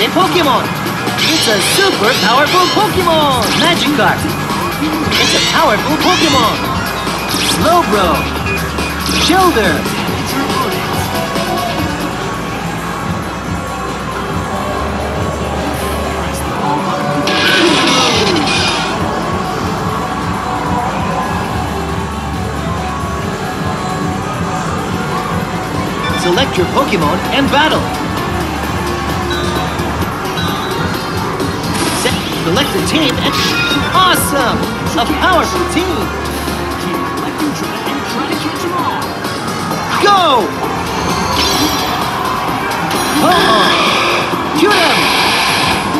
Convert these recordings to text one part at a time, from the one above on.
A Pokemon. It's a super powerful Pokemon. Magikarp. It's a powerful Pokemon. Slowbro. Shieldon. Select your Pokemon and battle. Set, select a team and... Awesome! A powerful team! Go! Uh-oh! Shoot him!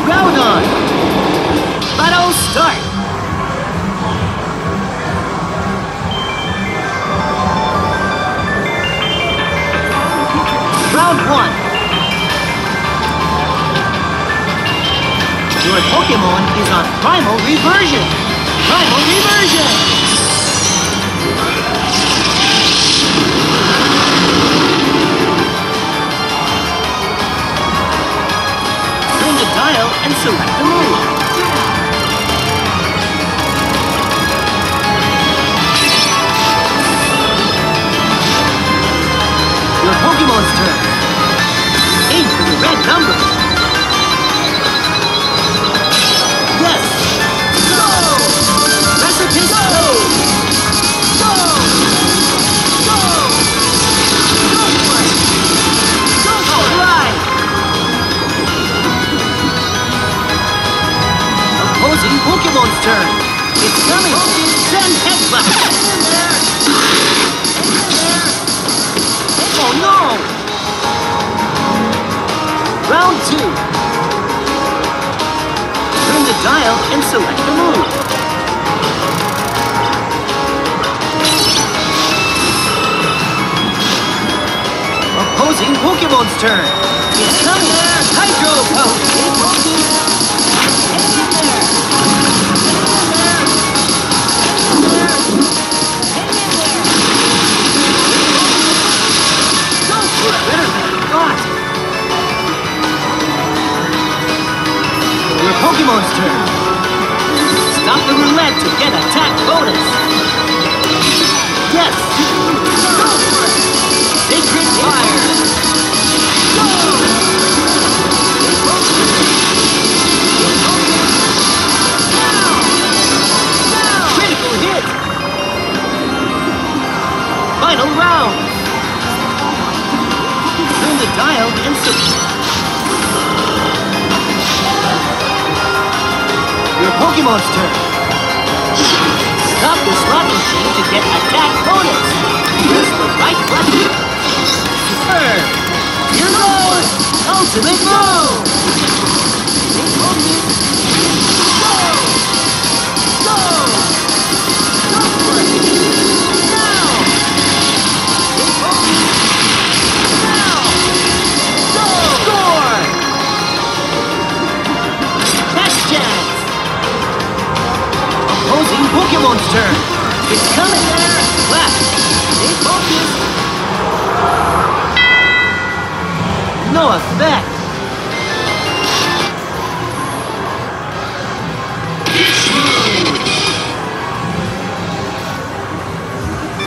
Groudon! Battle start! Round one. Your Pokemon is on Primal Reversion. Primal Reversion! Turn the dial and select the Pokemon's turn. It's coming. Send headbutt. Oh no! Round two. Turn the dial and select the move. Opposing Pokemon's turn. It's coming! Pokemon's turn. Stop the roulette to get attack bonus. Yes! Go for! Sacred Fire! Go! Critical hit! Final round! Turn the dial and Pokemon's turn. Stop the slot machine to get attack bonus. Press the right button. Superb. Here goes. Ultimate move. Turn. It's coming there. Left. Stay focused. No effect.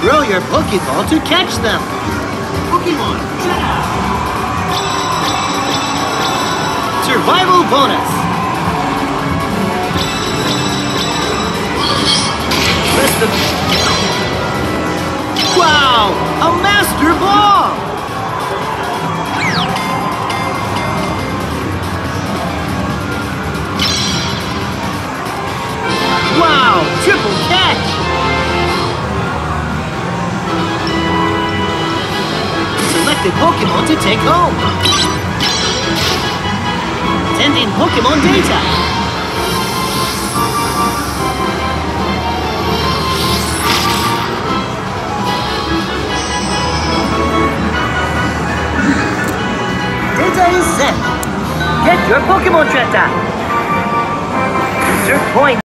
Throw your Pokeball to catch them. Pokemon! Survival bonus. Select Pokemon to take home. Sending Pokemon data. Data is sent. Get your Pokemon data. Insert point